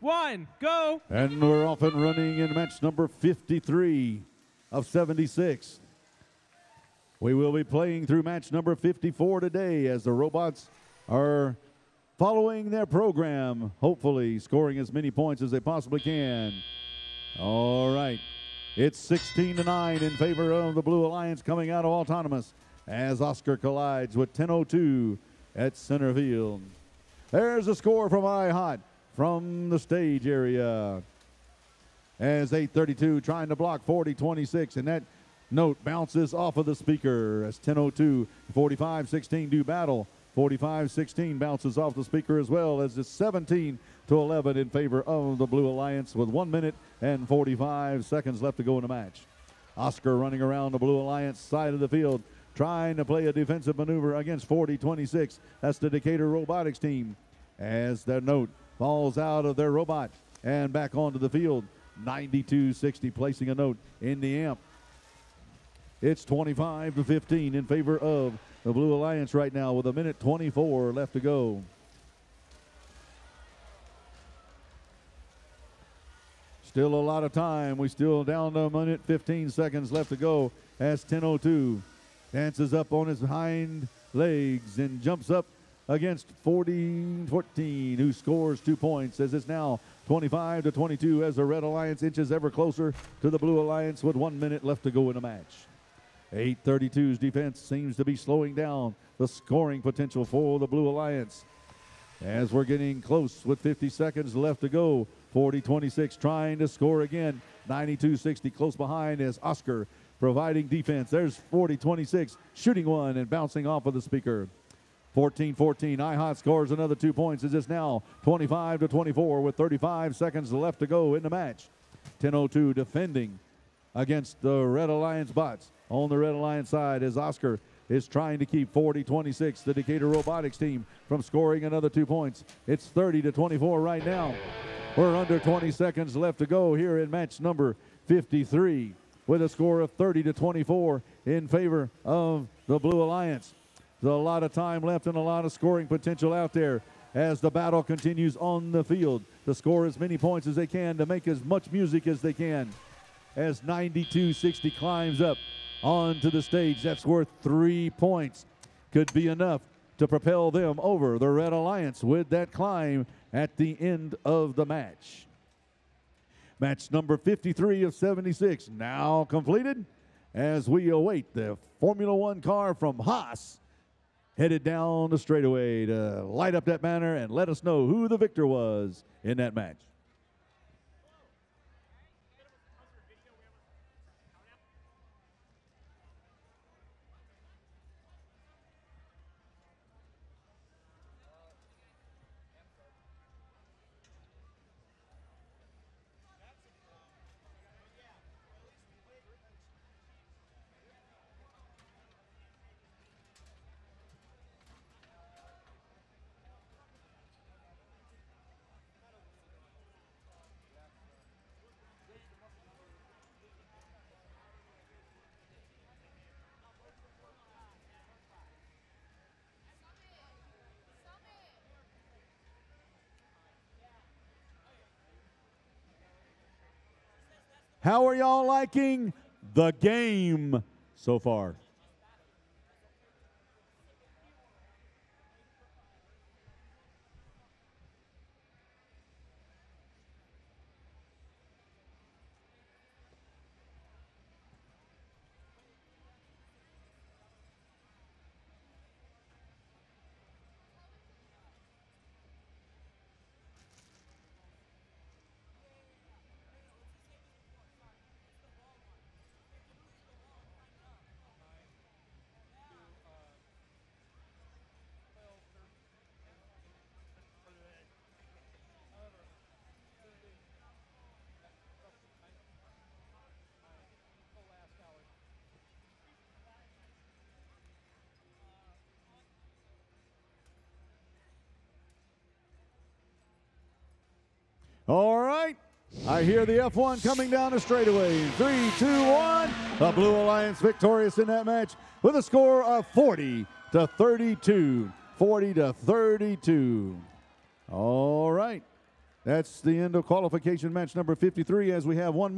one, go. And we're off and running in match number 53 of 76. We will be playing through match number 54 today as the robots are following their program, hopefully scoring as many points as they possibly can. All right. It's 16 to 9 in favor of the Blue Alliance coming out of autonomous as Oscar collides with 1002 at center field. There's a score from iHot from the stage area. As 832 trying to block 4026, and that note bounces off of the speaker as 1002 45 16 do battle. 45 16 bounces off the speaker as well as it's 17 to 11 in favor of the Blue Alliance with 1 minute and 45 seconds left to go in the match. Oscar running around the Blue Alliance side of the field trying to play a defensive maneuver against 40 26. That's the Decatur Robotics team as their note falls out of their robot and back onto the field. 92 60 placing a note in the amp. It's 25 to 15 in favor of the Blue Alliance right now with a minute 24 left to go. Still a lot of time. We still down to a minute 15 seconds left to go as 1002 dances up on his hind legs and jumps up against 14 14 who scores two points as it's now 25 to 22 as the red alliance inches ever closer to the blue alliance with one minute left to go in the match. 832's defense seems to be slowing down the scoring potential for the blue alliance. As we're getting close with 50 seconds left to go 40 26 trying to score again. 92 60 close behind as oscar providing defense. There's 40 26 shooting one and bouncing off of the speaker 14 14. IHOT scores another two points. It is now 25 to 24 with 35 seconds left to go in the match? 10:02 defending against the Red Alliance bots. On the Red Alliance side is Oscar is trying to keep 40 26, the Decatur Robotics team, from scoring another two points. It's 30 to 24 right now. We're under 20 seconds left to go here in match number 53 with a score of 30 to 24 in favor of the Blue Alliance. There's a lot of time left and a lot of scoring potential out there as the battle continues on the field to score as many points as they can to make as much music as they can. As 92-60 climbs up onto the stage, that's worth three points. Could be enough to propel them over the Red Alliance with that climb at the end of the match. Match number 53 of 76 now completed as we await the Formula One car from Haas headed down the straightaway to light up that banner and let us know who the victor was in that match. How are y'all liking the game so far? All right. I hear the F1 coming down the straightaway. Three, two, one. The Blue Alliance victorious in that match with a score of 40 to 32. 40 to 32. All right. That's the end of qualification match number 53 as we have one